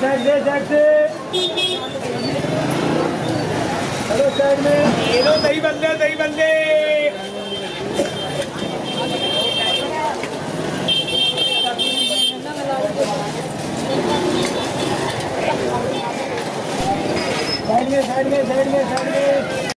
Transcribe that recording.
Side ले side से hello side में हेलो दही बल्ले दही बल्ले साइड में साइड में साइड में साइड में।